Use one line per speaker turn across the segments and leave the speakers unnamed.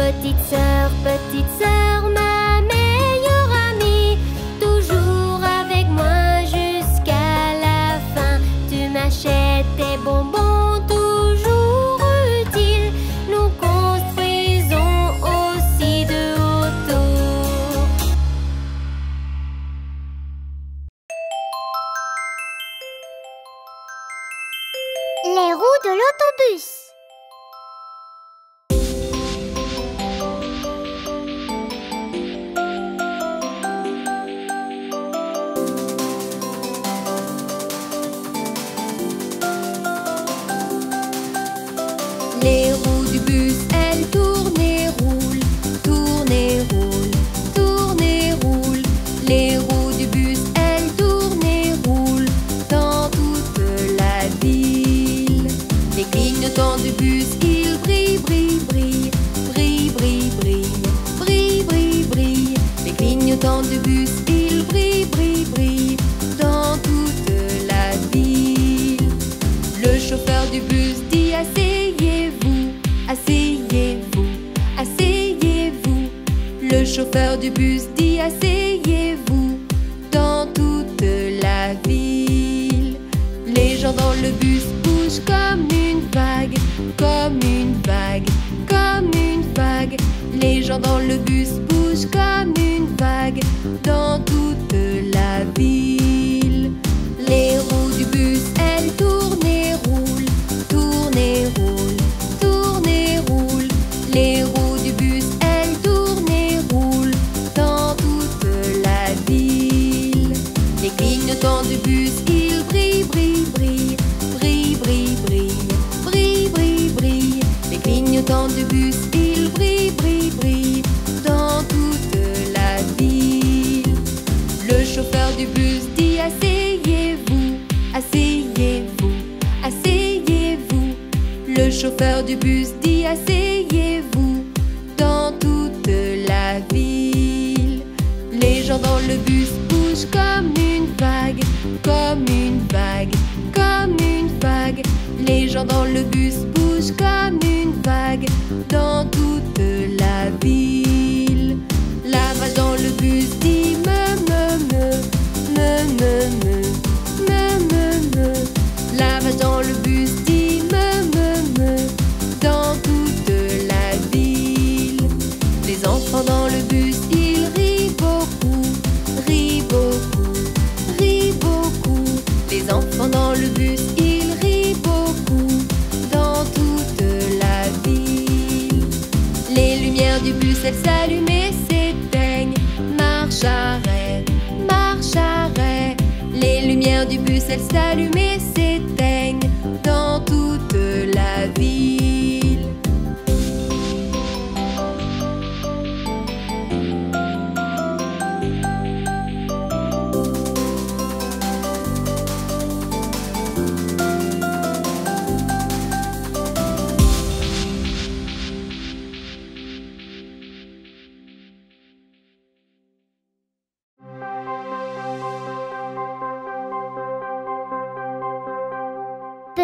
clignotants du bus, il brille,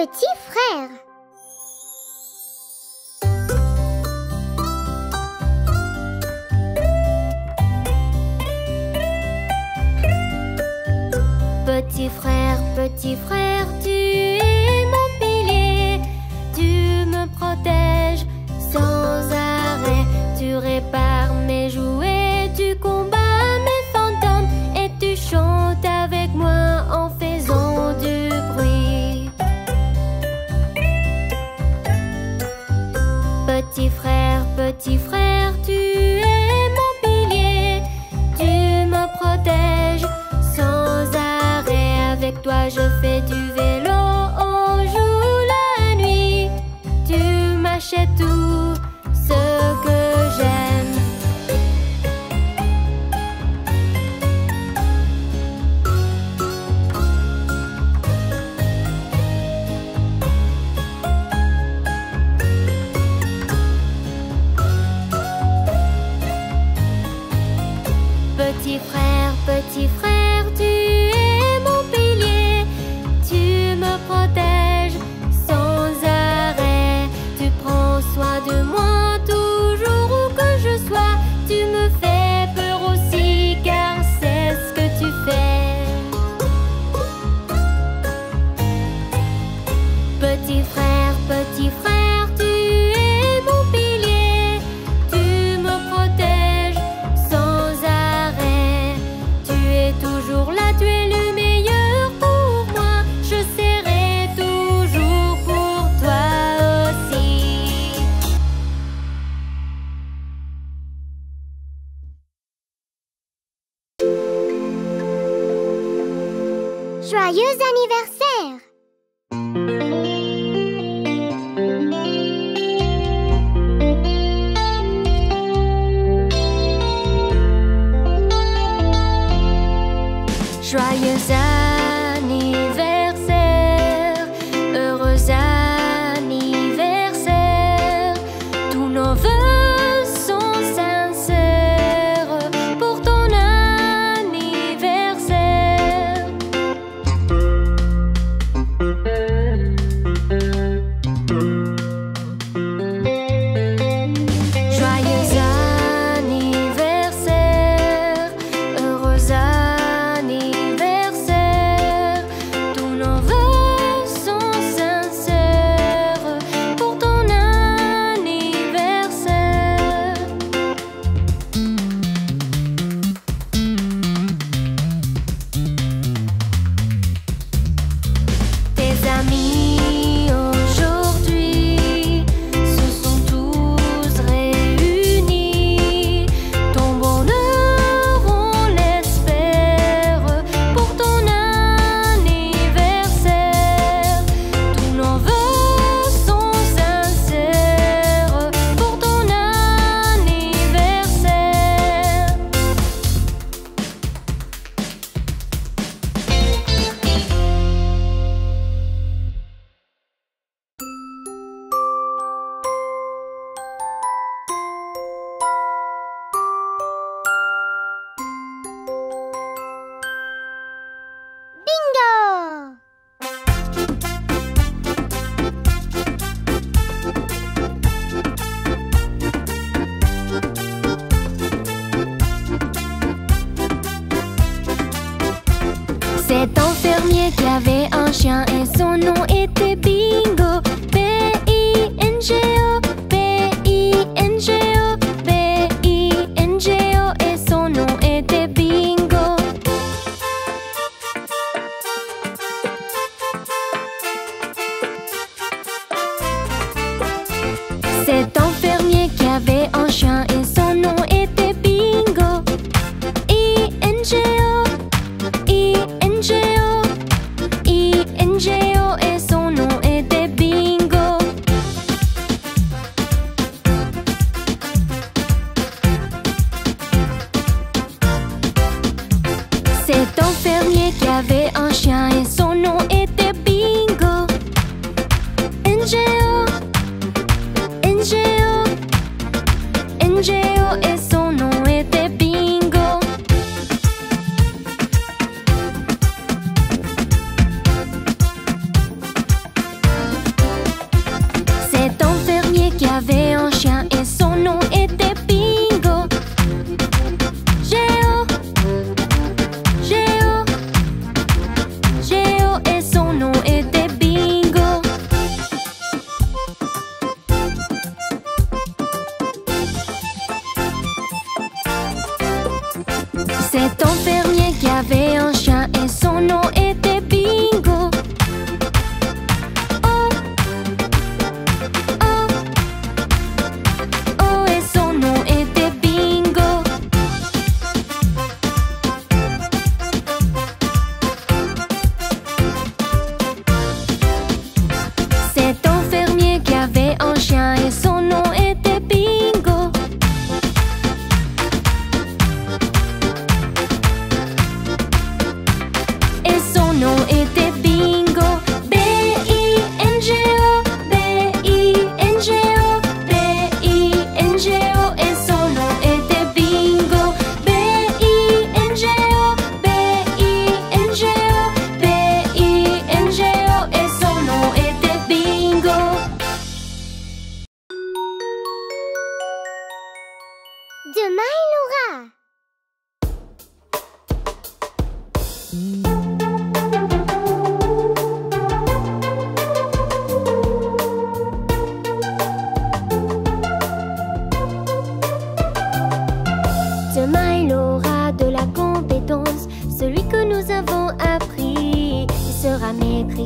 шутив,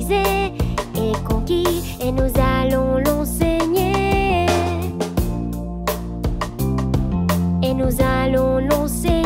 et conquis et nous allons l'enseigner. Et nous allons l'enseigner.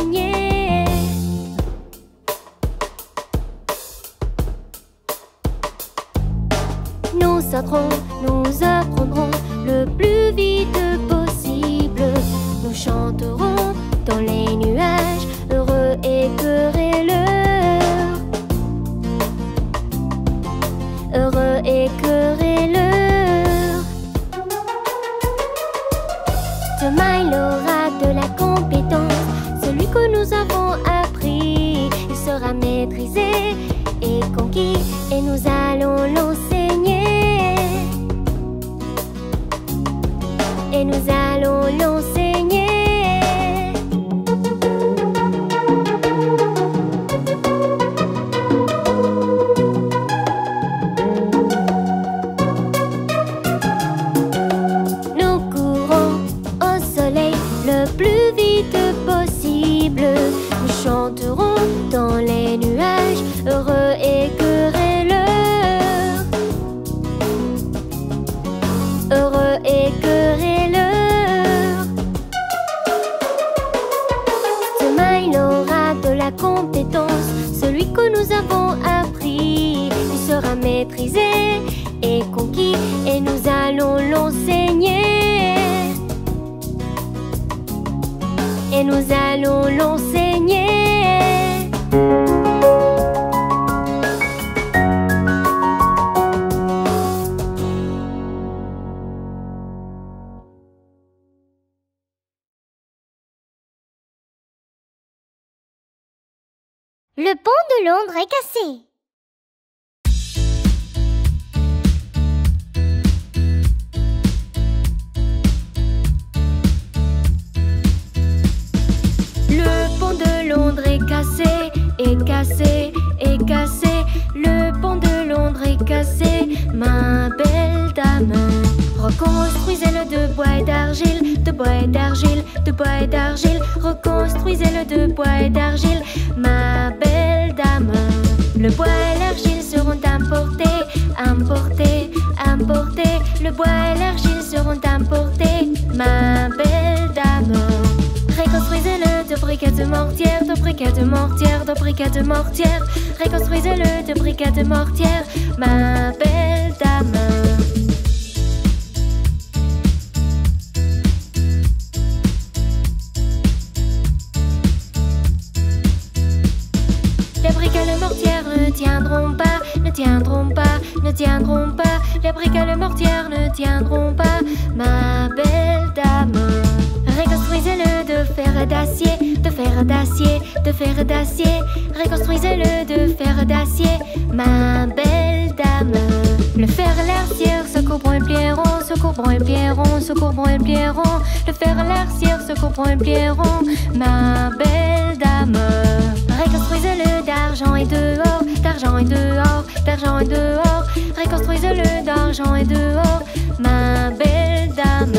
dehors, réconstruisez-le d'argent et dehors, ma belle dame.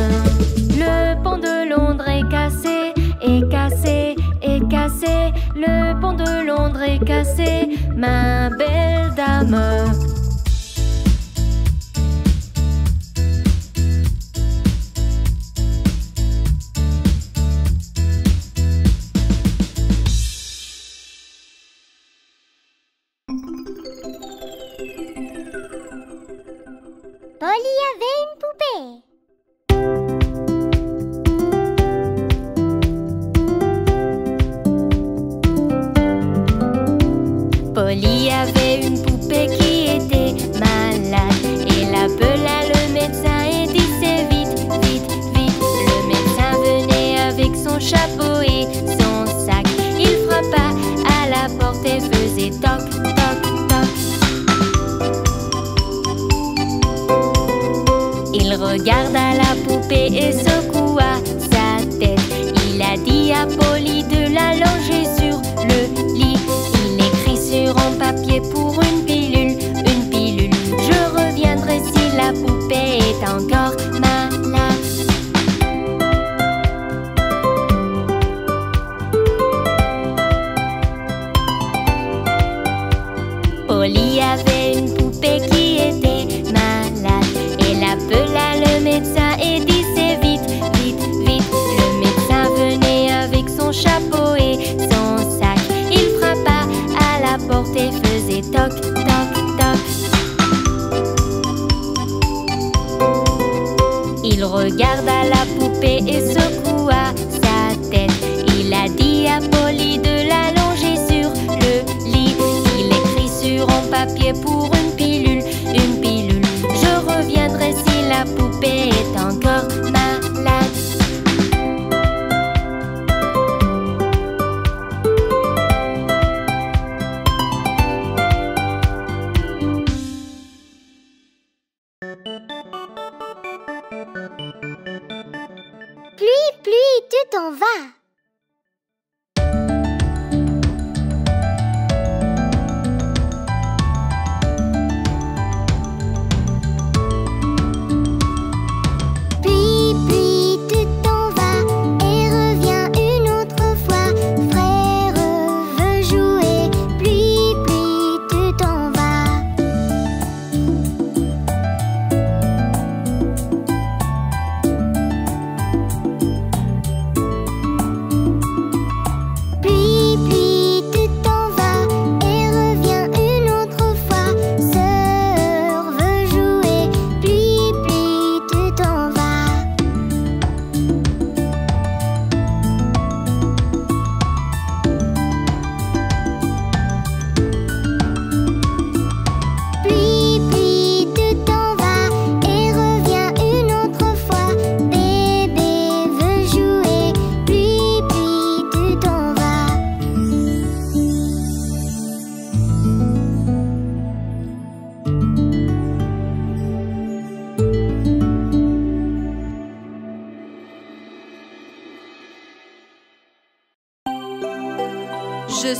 Le pont de Londres est cassé, est cassé, est cassé, le pont de Londres est cassé, ma belle dame.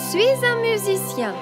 suis un musicien.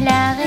Et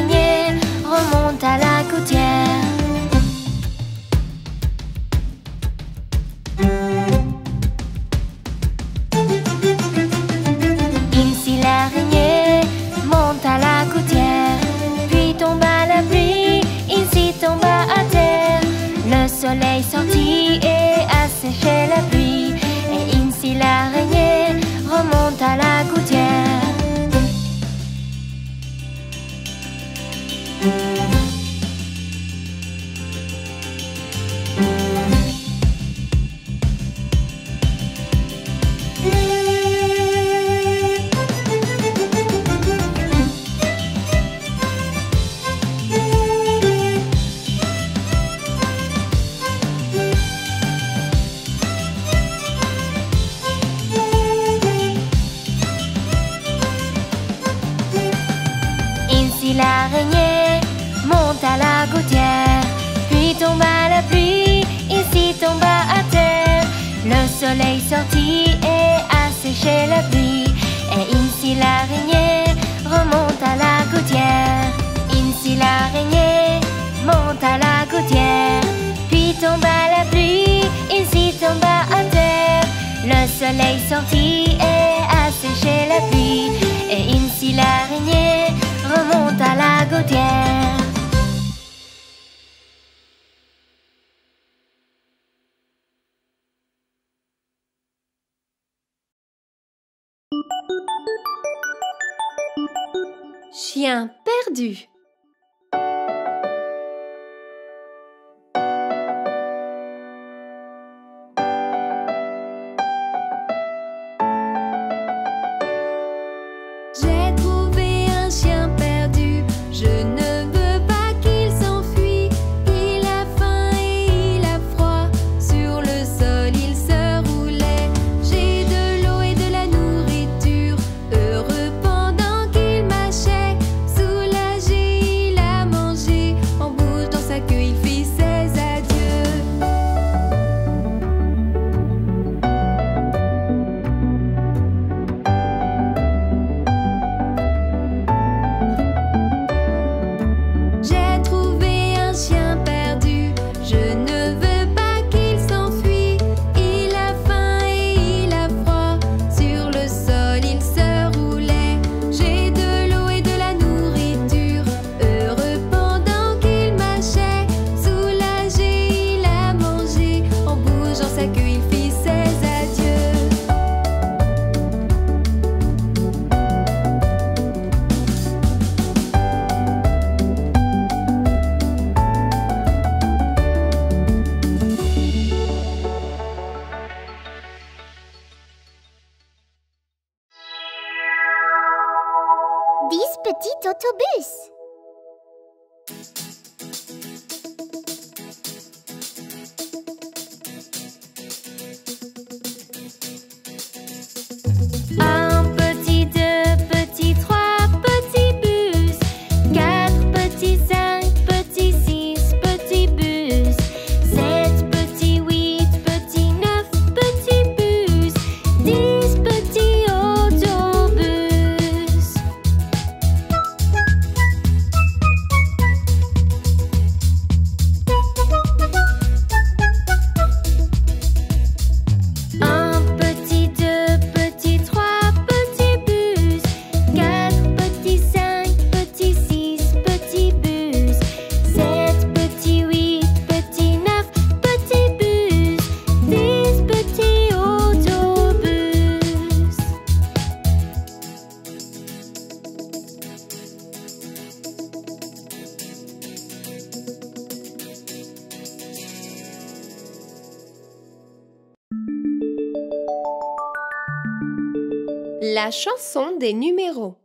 chanson des numéros.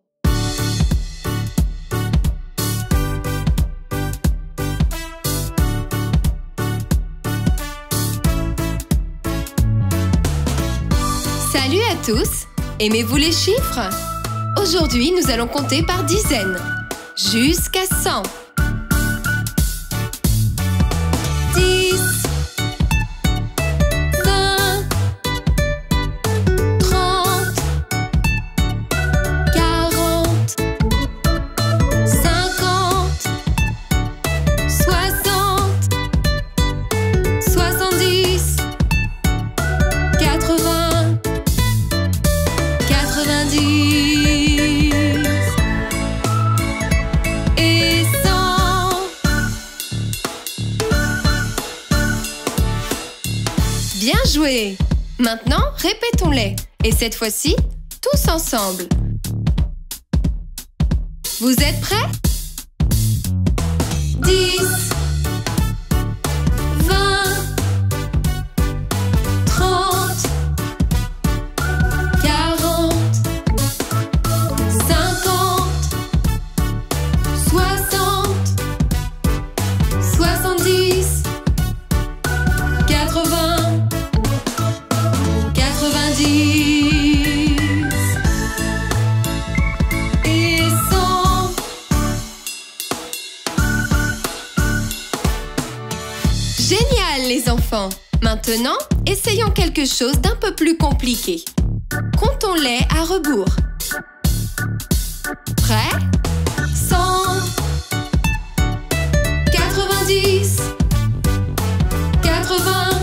Salut à tous Aimez-vous les chiffres? Aujourd'hui, nous allons compter par dizaines, jusqu'à 100. 10 Maintenant, répétons-les. Et cette fois-ci, tous ensemble. Vous êtes prêts? Maintenant, essayons quelque chose d'un peu plus compliqué. Comptons-les à rebours. Prêt? 100 90 80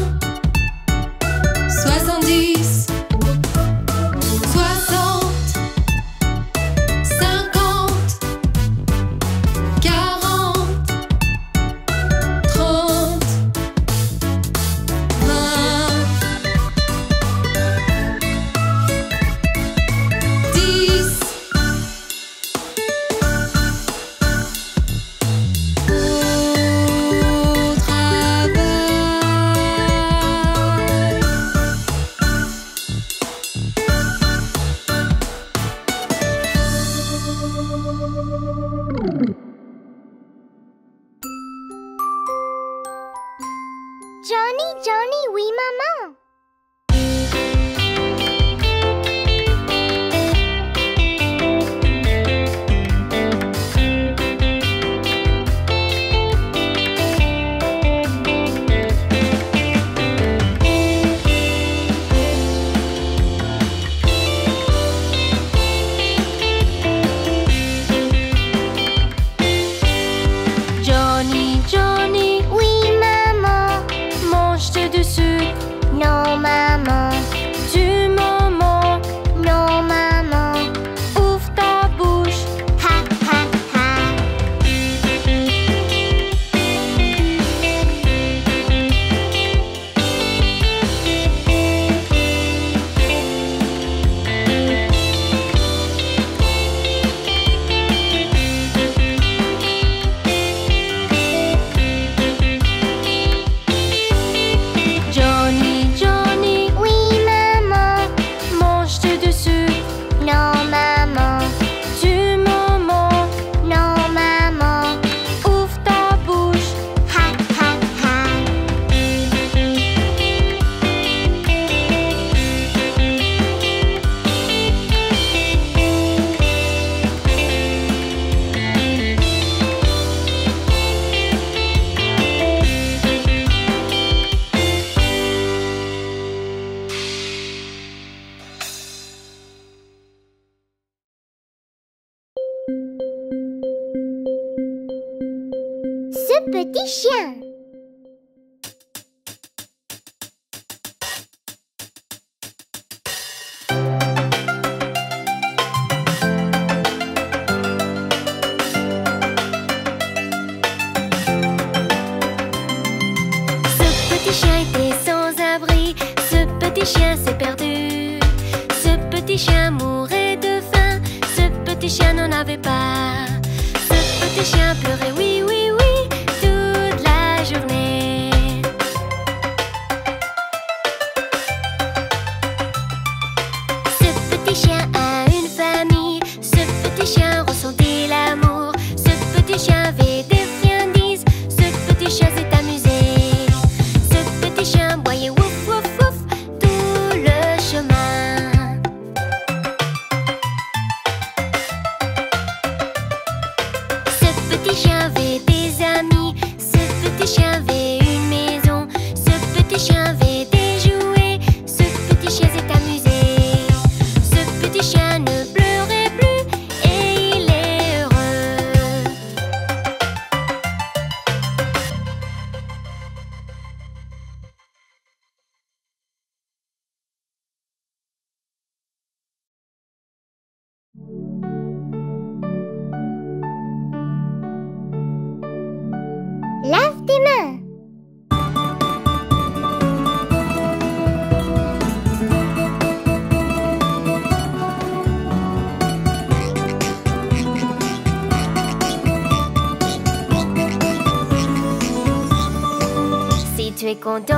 encontré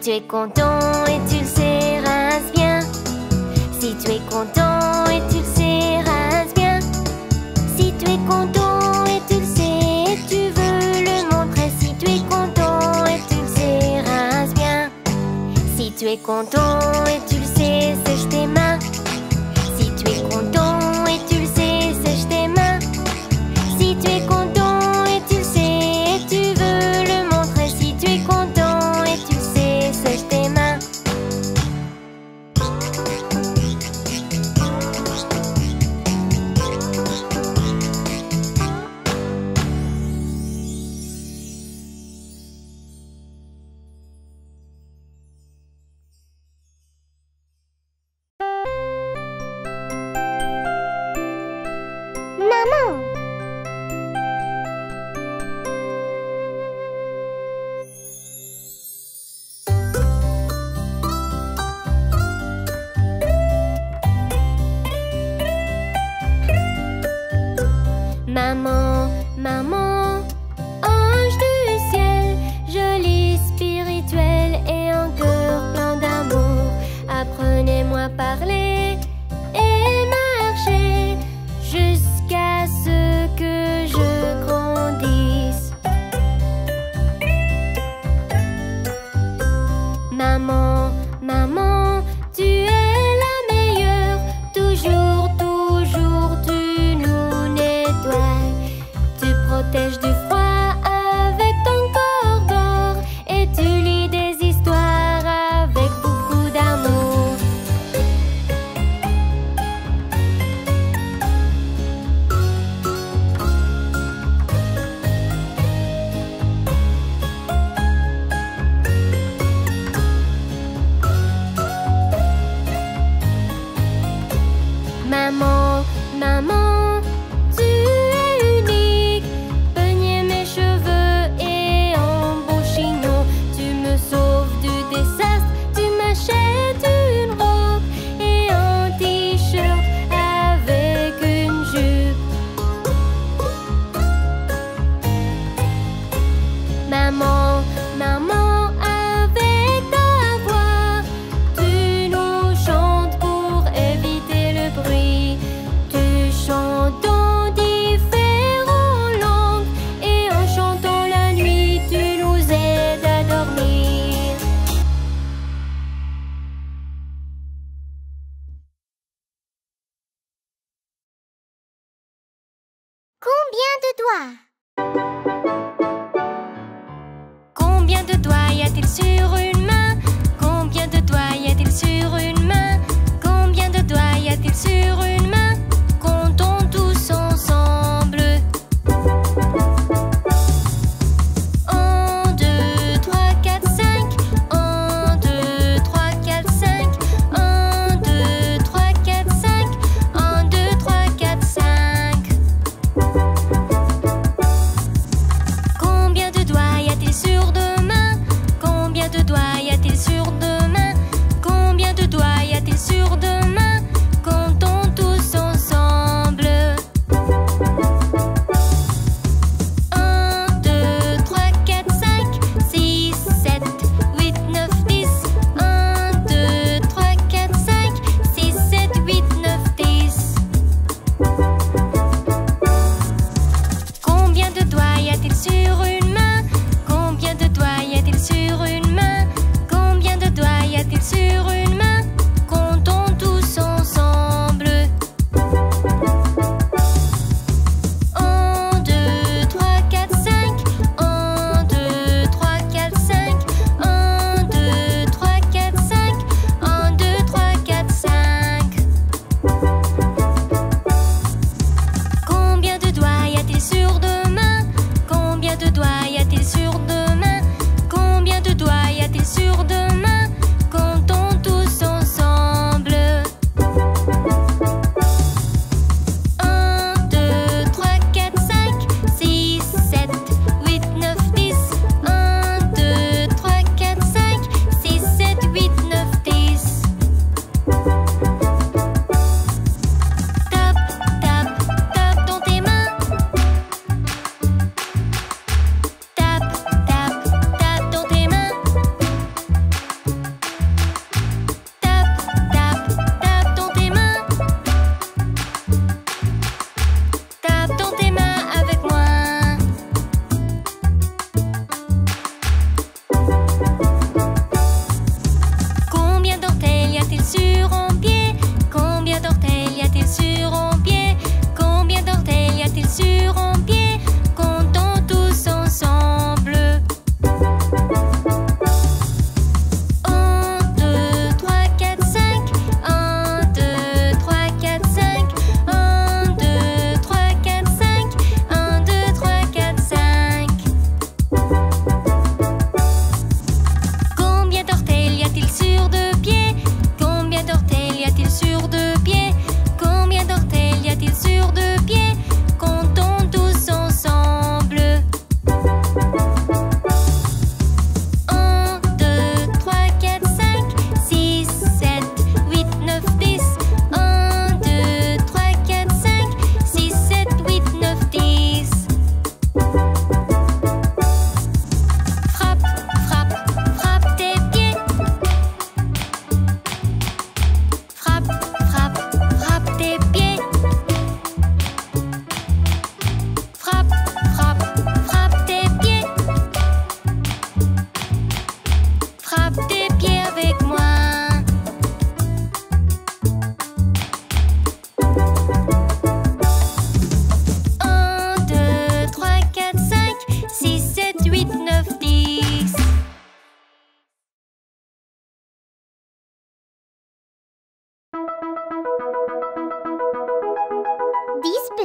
tu es content et tu le sais, bien. Si tu es content et tu le sais, bien. Si tu es content et tu le sais, tu veux le montrer. Si tu es content et tu le sais, bien. Si tu es content et tu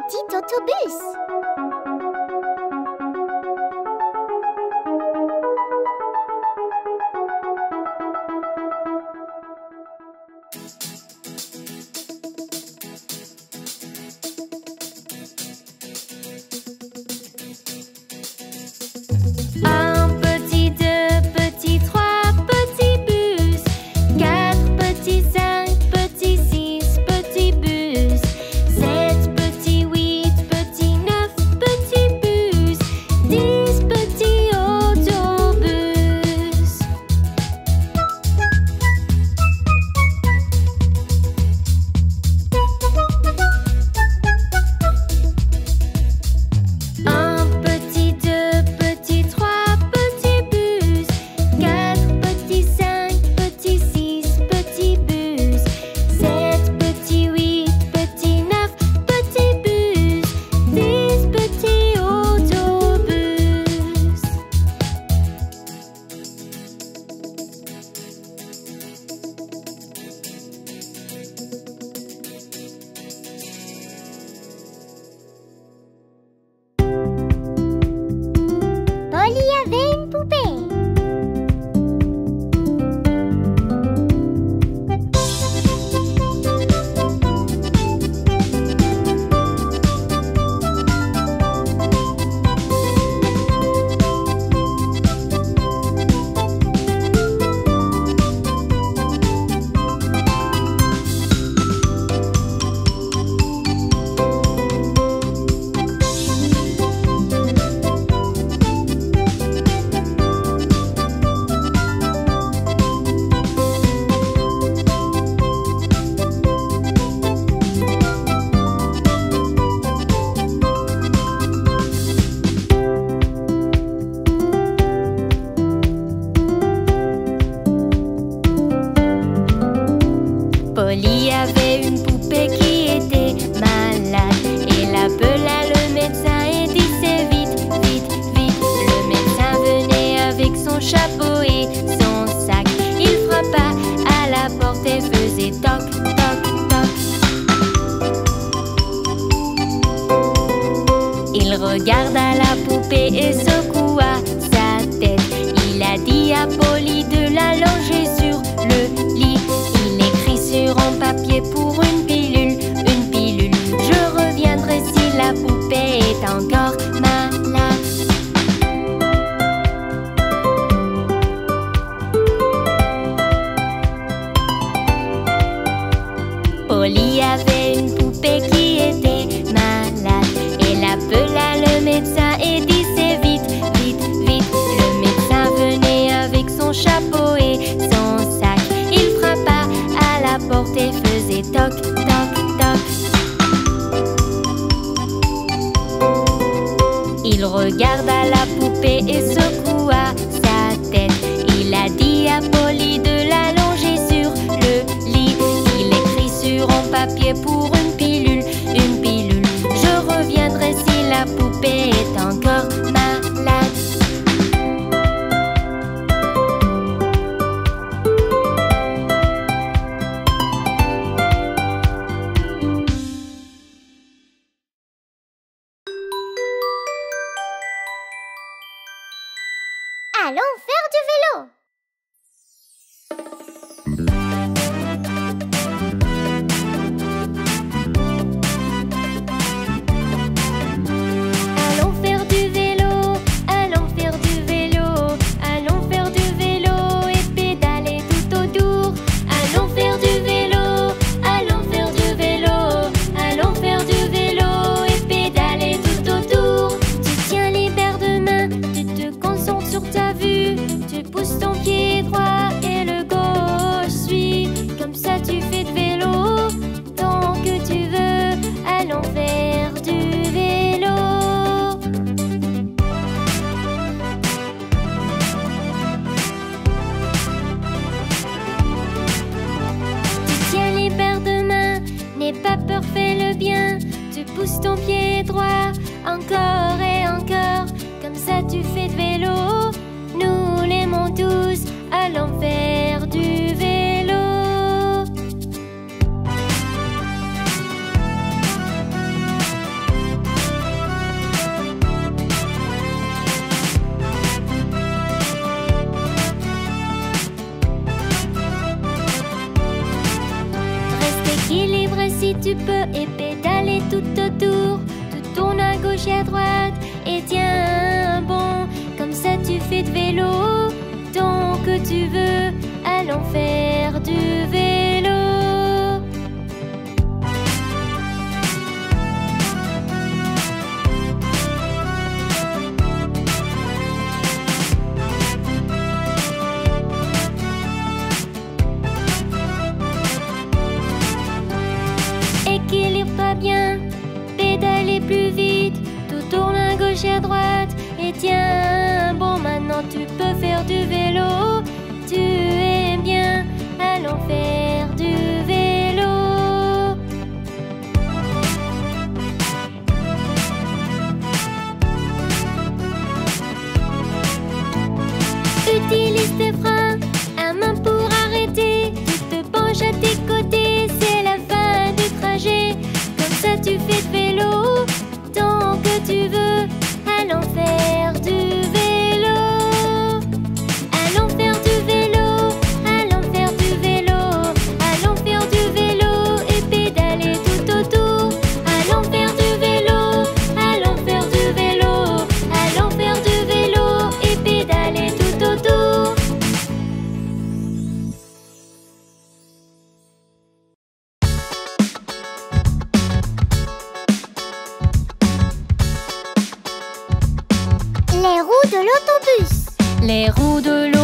Sept petits, poli de l'allonger sur le lit. Il écrit sur un papier pour Les
roues de
l'eau.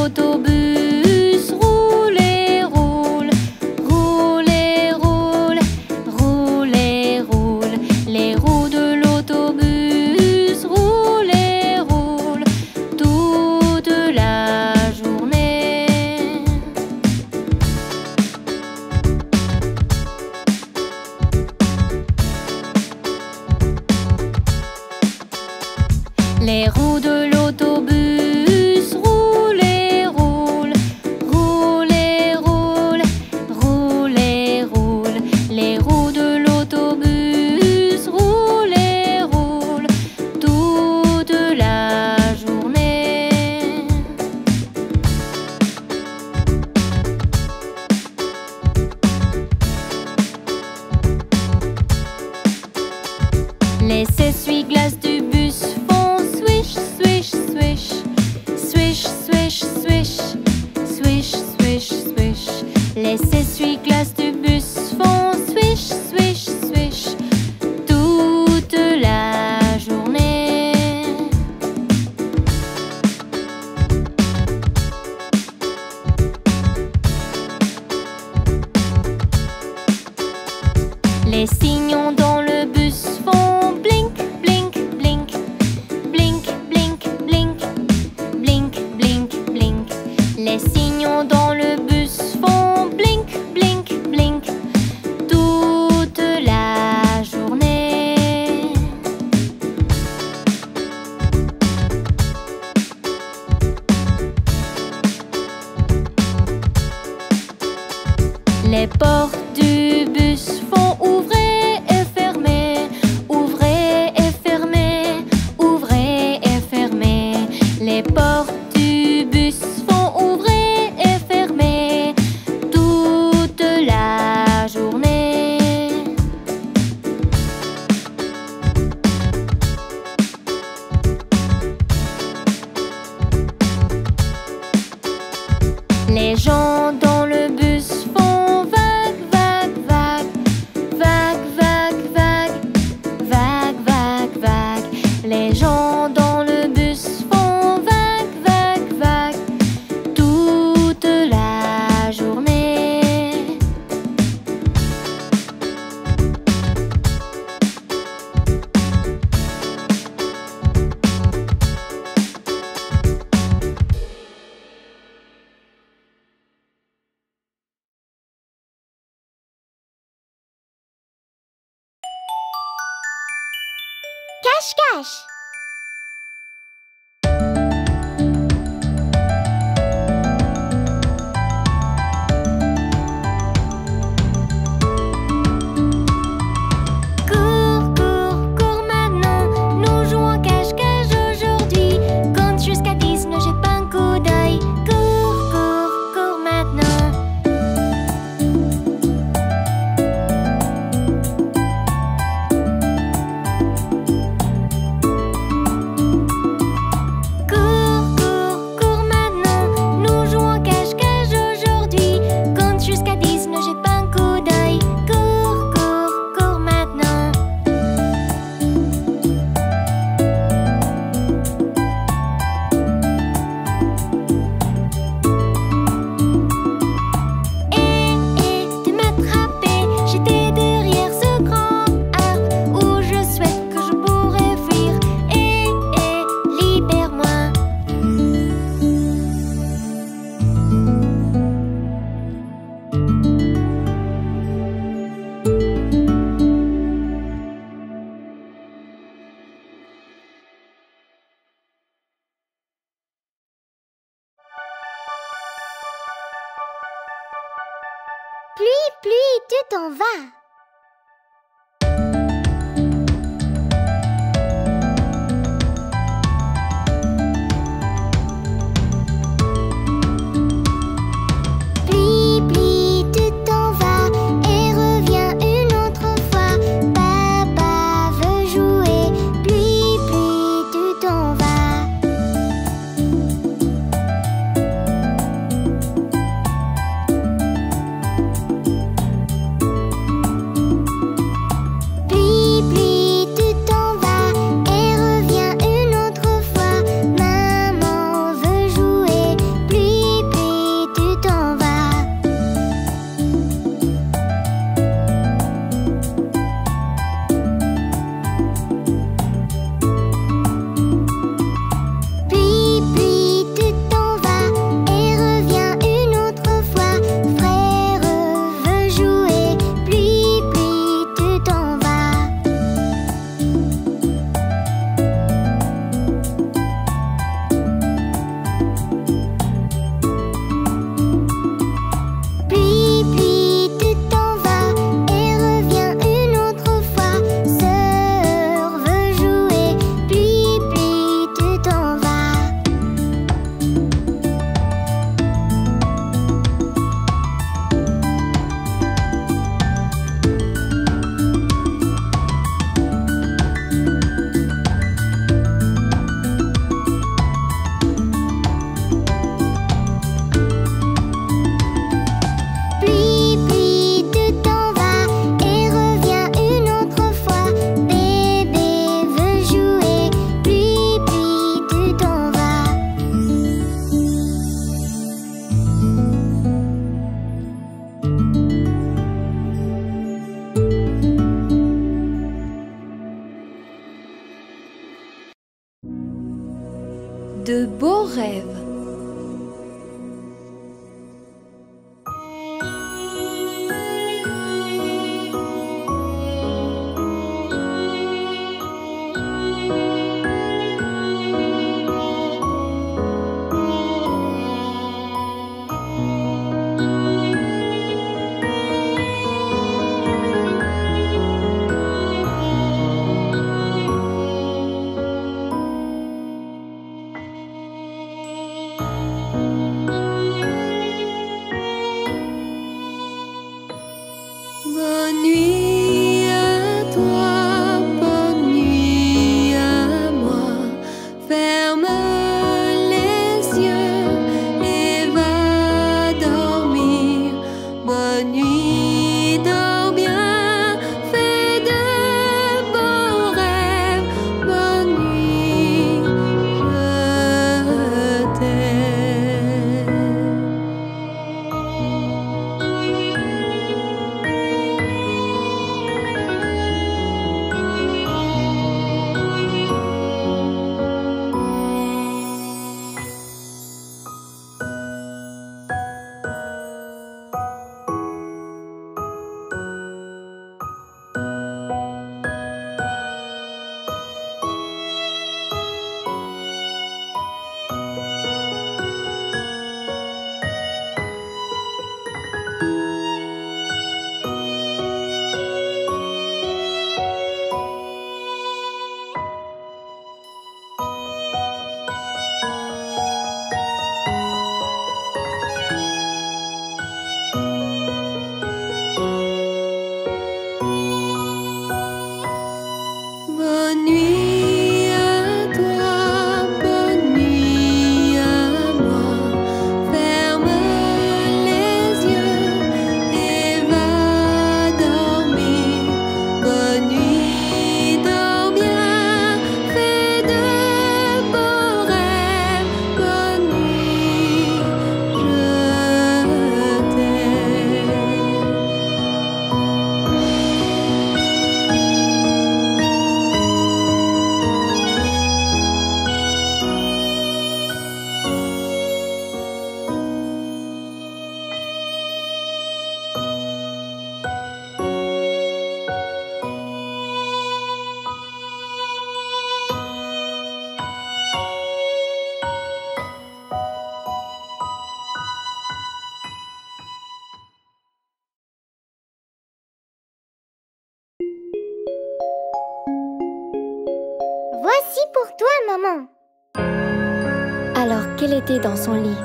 dans son lit,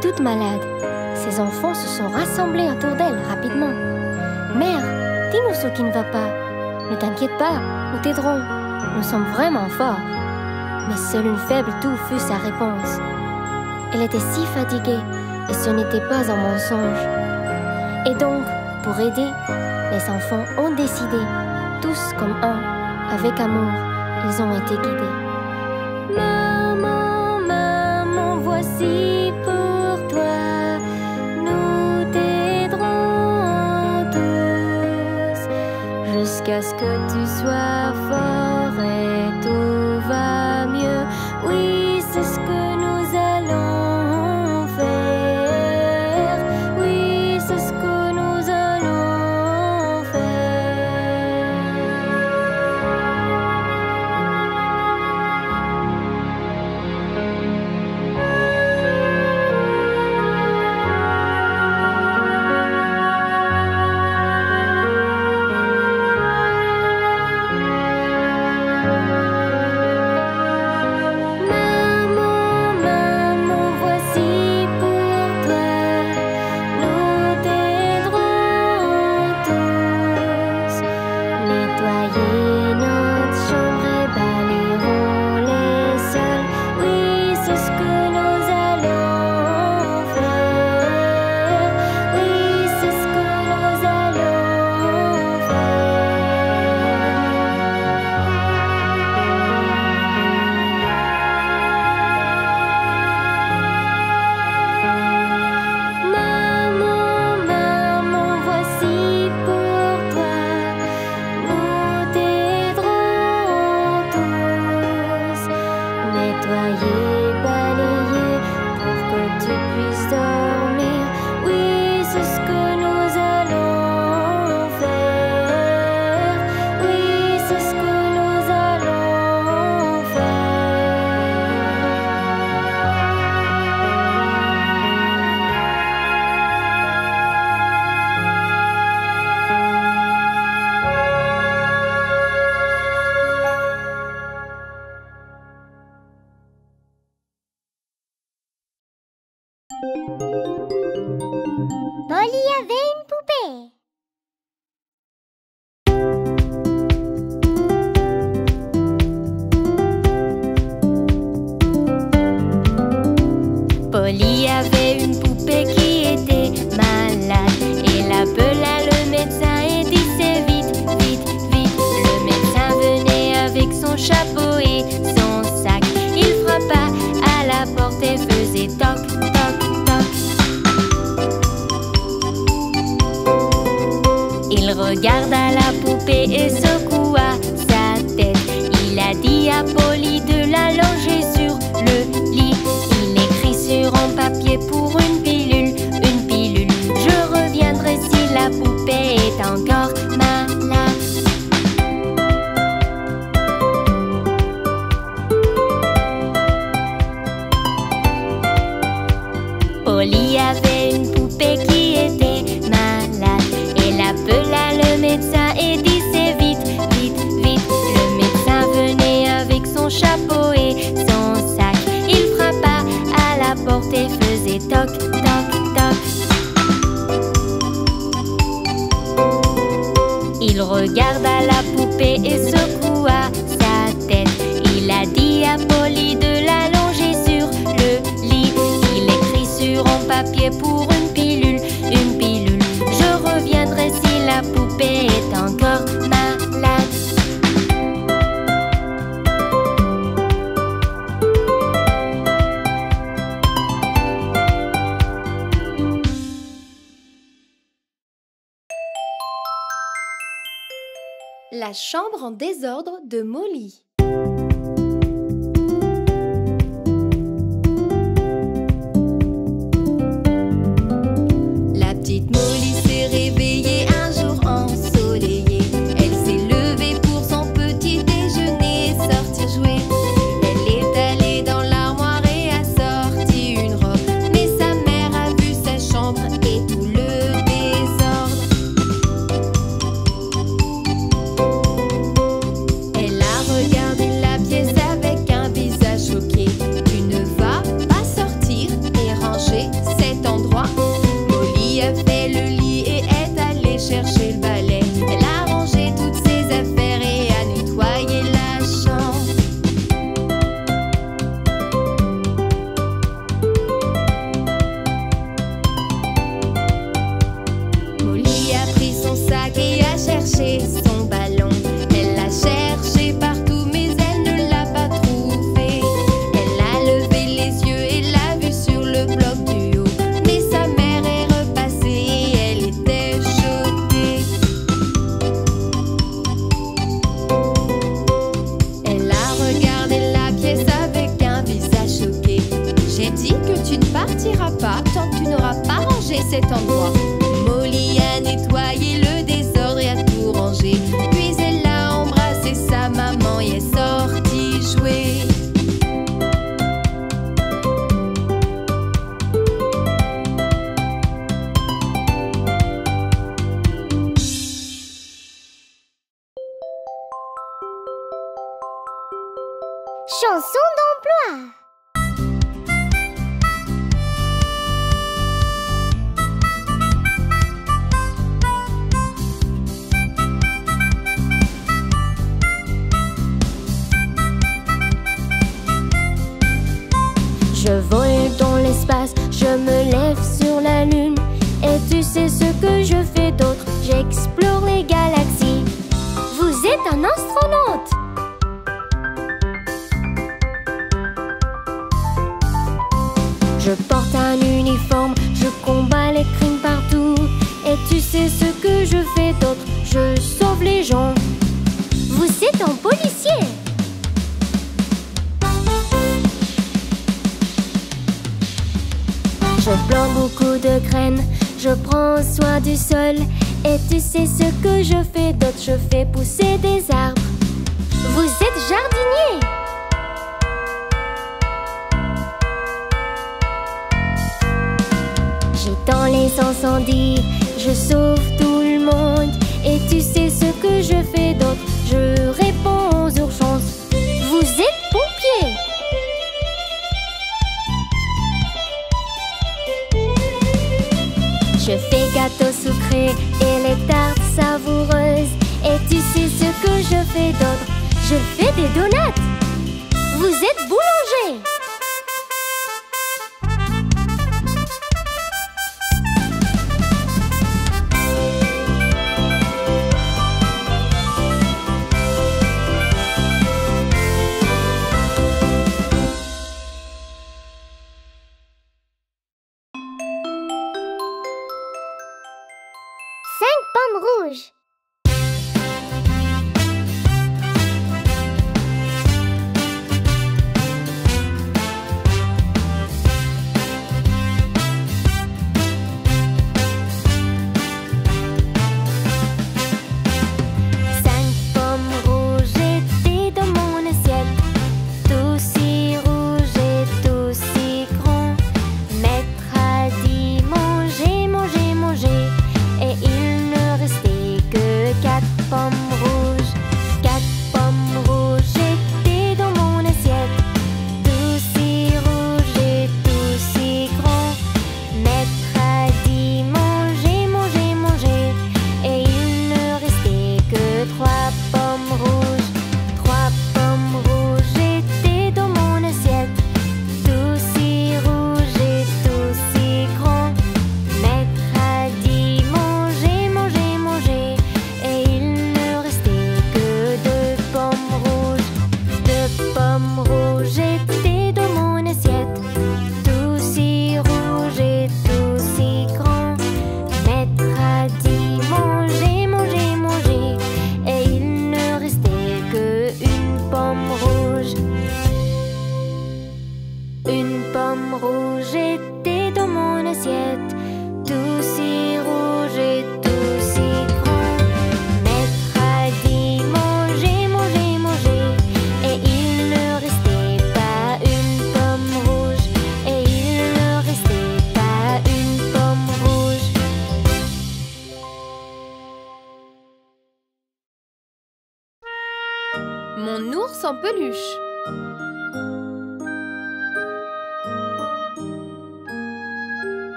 toute malade. Ses enfants se sont rassemblés autour d'elle rapidement. Mère, dis-nous ce qui ne va pas. Ne t'inquiète pas, nous t'aiderons. Nous sommes vraiment forts. Mais seule une faible toux fut sa réponse. Elle était si fatiguée et ce n'était pas un mensonge. Et donc, pour aider, les enfants ont décidé, tous comme un, avec amour, ils ont été guidés. La
chambre en désordre de Molly.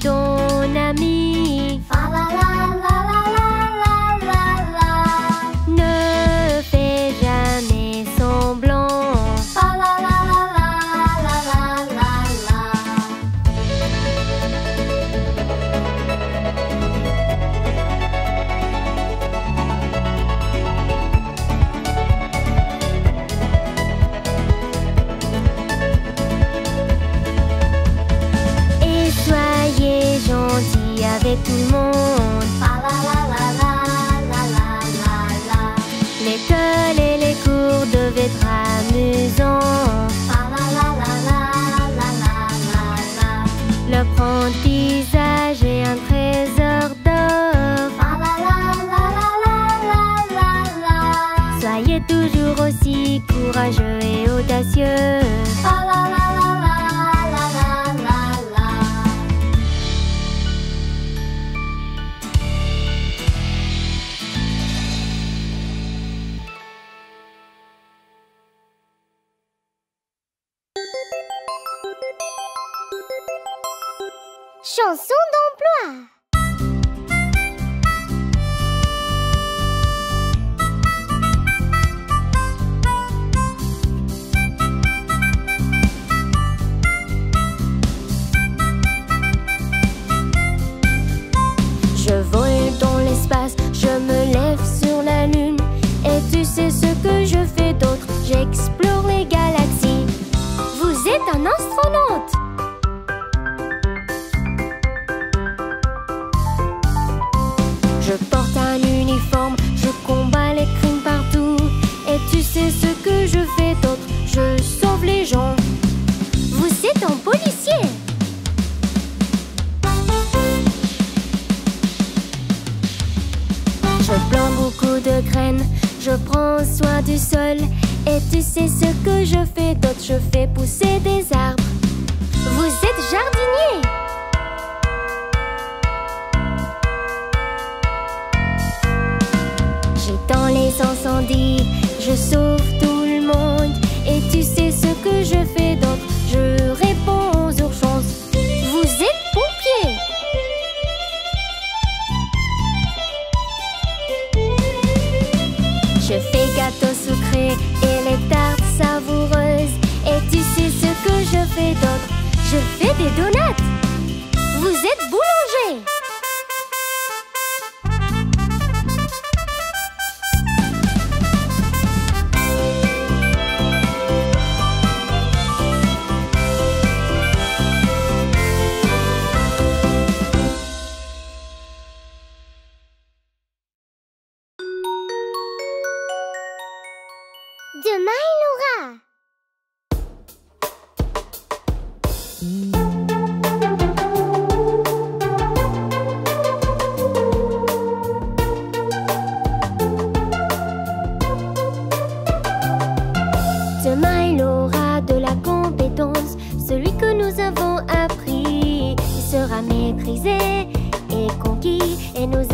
人並み E nos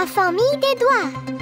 La
famille des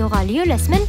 aura lieu la semaine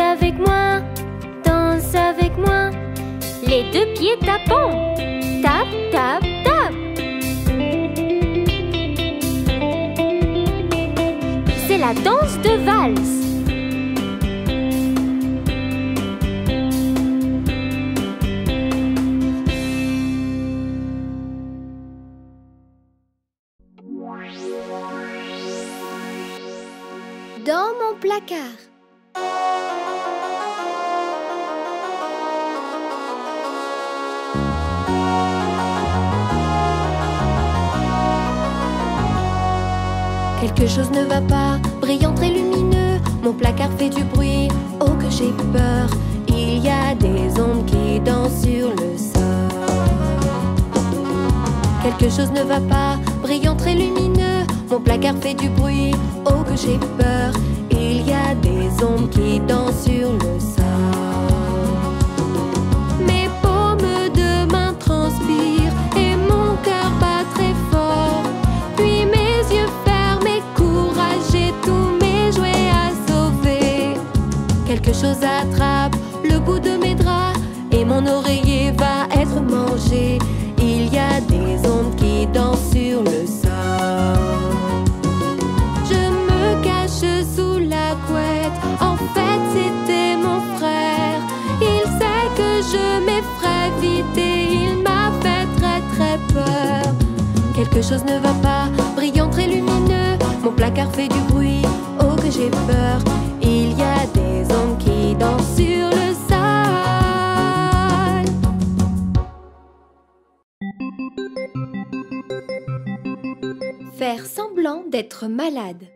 avec moi,
danse avec moi. Les deux pieds tapons, tap, tap, tap. C'est la danse de valse.
Dans mon placard. quelque chose ne va pas, brillant très lumineux, mon placard fait du bruit, oh que j'ai peur, il y a des ondes qui dansent sur le sol. Quelque chose ne va pas, brillant très lumineux, mon placard fait du bruit, oh que j'ai peur, il y a des ondes qui dansent sur le sol. choses attrape le bout de mes draps et
mon oreiller va être mangé. Il y a des ondes qui dansent sur le sol. Je me cache sous la couette. En fait, c'était mon frère. Il sait que je m'effraie vite et il m'a fait très très peur. Quelque chose ne va pas,
brillant très
lumineux. Mon placard fait du bruit, oh que j'ai peur. Malade.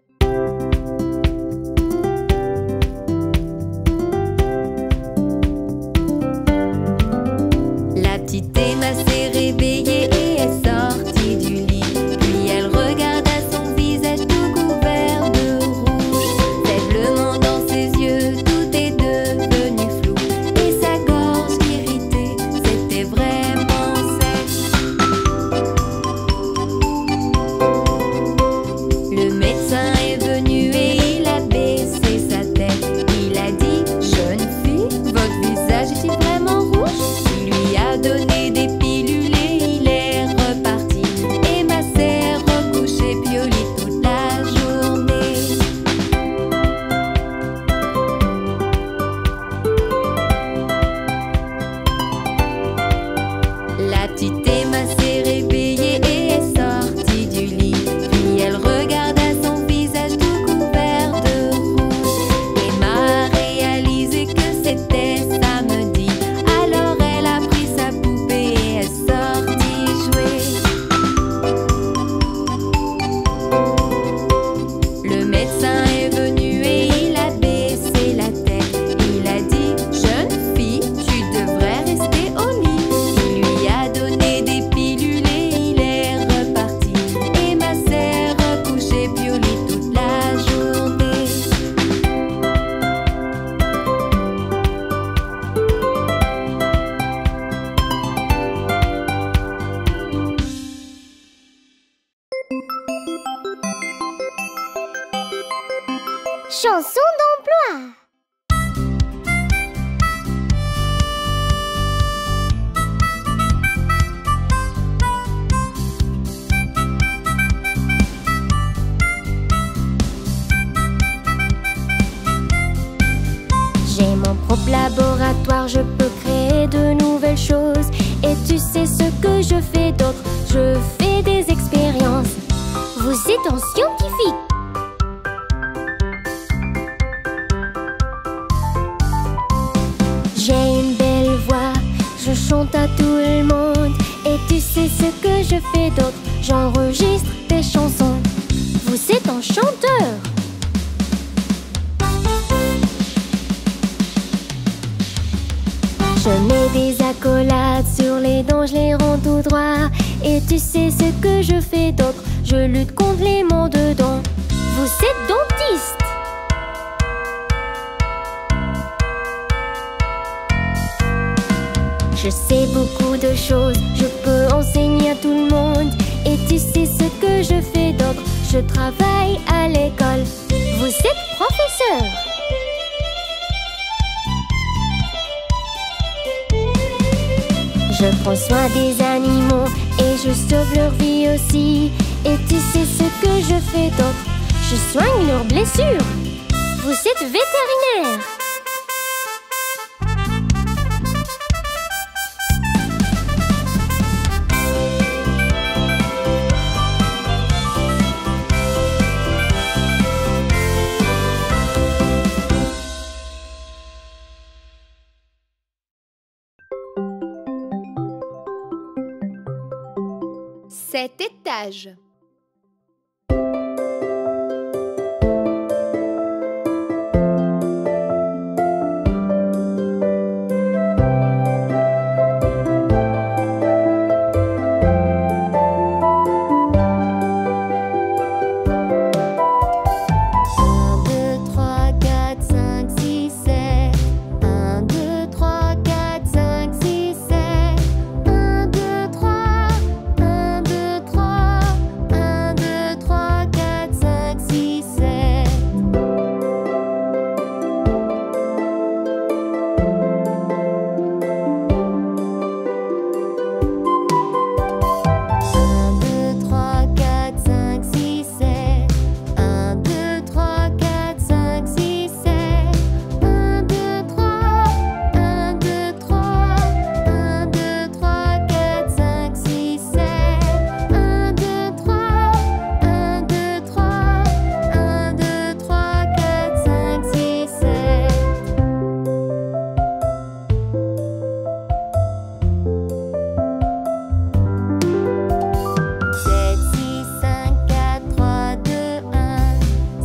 Cet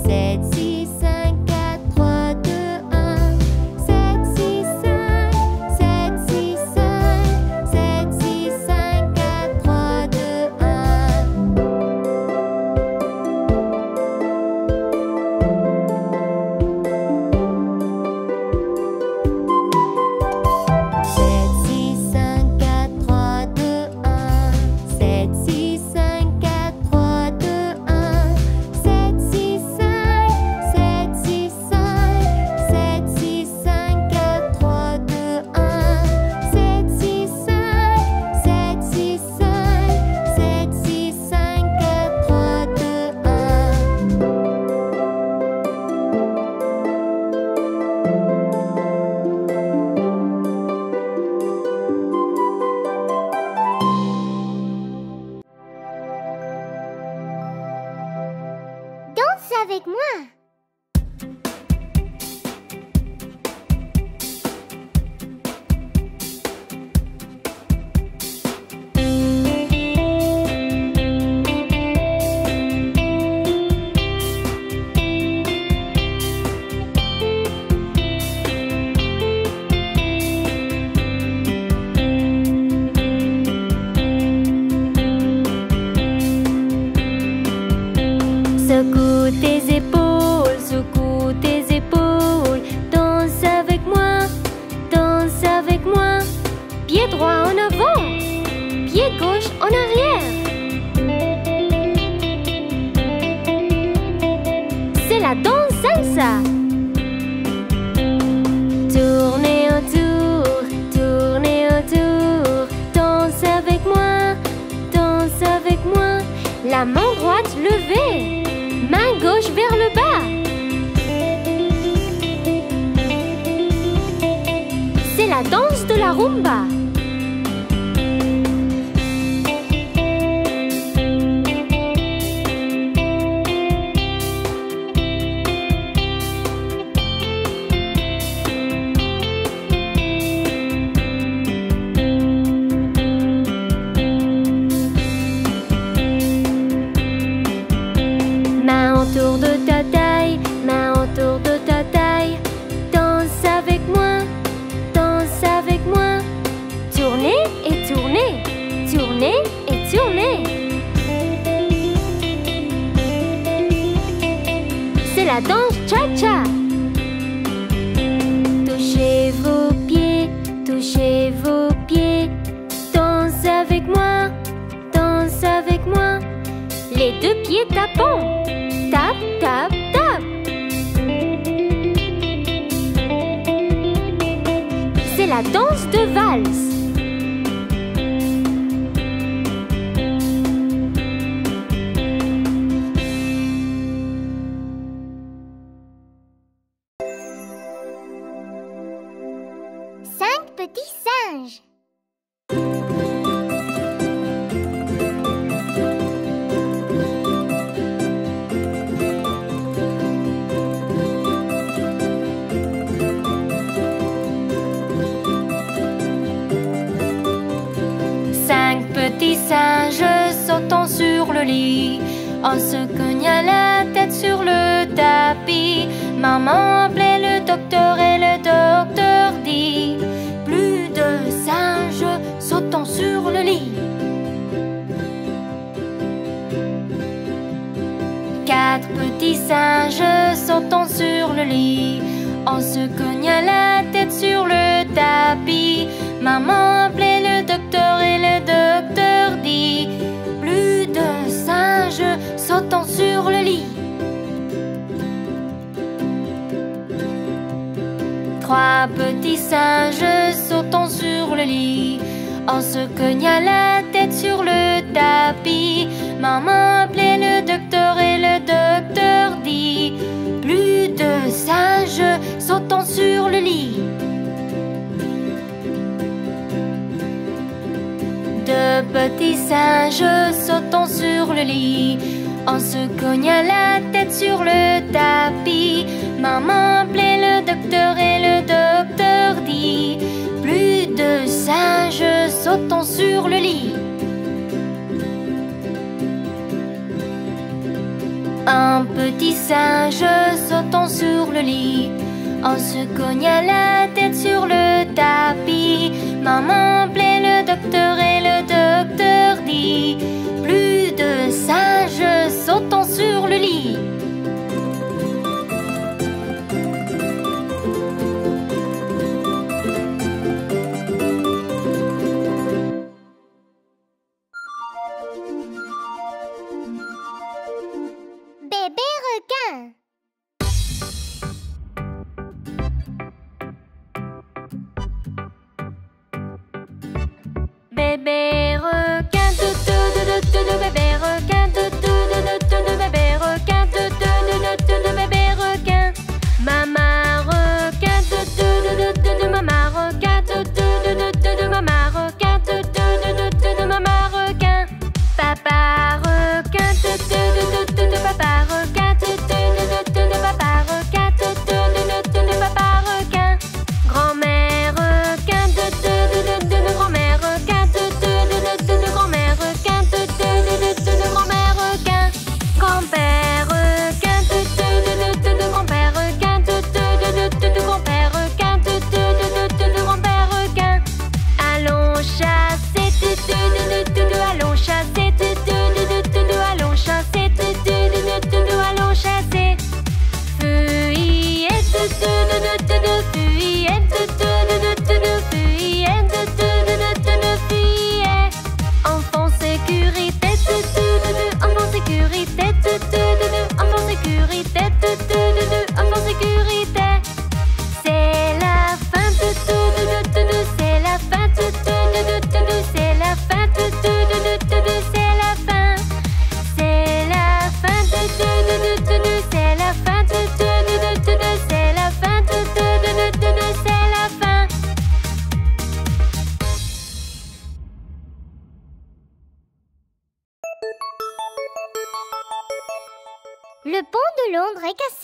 said En se cognant la tête sur le tapis. Maman appelait le docteur et le docteur dit Plus de singes sautant sur le lit. Quatre petits singes sautant sur le lit. En se cognant la tête sur le tapis. Maman Petits singes sautant sur le lit. En se cognant la tête sur le tapis. Maman appelait le docteur et le docteur dit Plus de singes sautant sur le lit. Deux petits singes sautant sur le lit. En se cognant la tête sur le tapis. Maman appelait le docteur et sur le lit. Un petit singe sautant sur le lit. En se cognant la tête sur le tapis. Maman appelait le docteur et le docteur dit Plus de singes sautant sur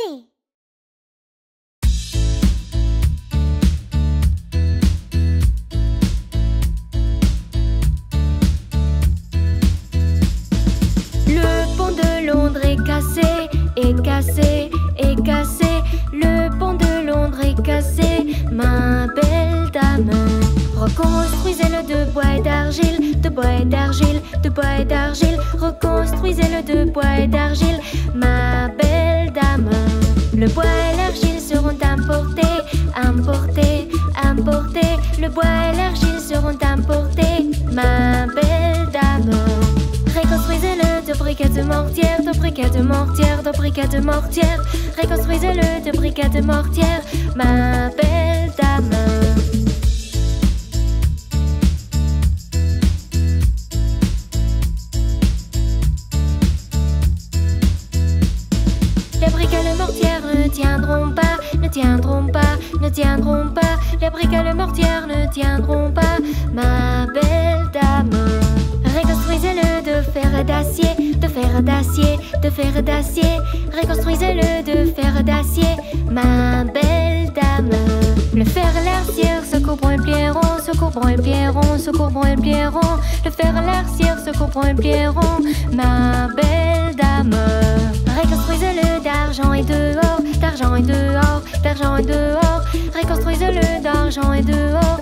Le pont de Londres est cassé, est cassé, est cassé. Le pont de Londres est cassé, ma belle dame. Reconstruisez-le de bois et d'argile, de bois et d'argile, de bois et d'argile. Reconstruisez-le de bois et d'argile. Le bois et l'argile seront importés, importés, importés. Le bois et l'argile seront importés, ma belle
dame. Réconstruisez-le de briquets de mortière, de briquets de mortière, de briquets
de mortière. Réconstruisez-le de briquets de mortière, ma belle dame. tiendront pas, ma belle dame. Reconstruisez-le de fer d'acier, de fer d'acier, de fer d'acier. Reconstruisez-le de fer d'acier, ma belle dame. Le fer l'arcière se couvrant le pierron, se couvrant le pierron, se couvrant le pierron. Le fer l'arcière se couvrant le pierron, ma belle dame. Reconstruisez-le d'argent et dehors, d'argent et dehors, d'argent et dehors. Reconstruisez-le d'argent et dehors.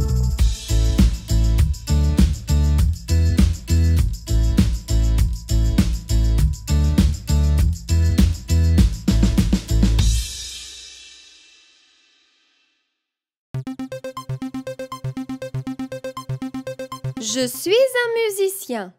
un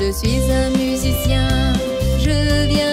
Je suis un musicien, je viens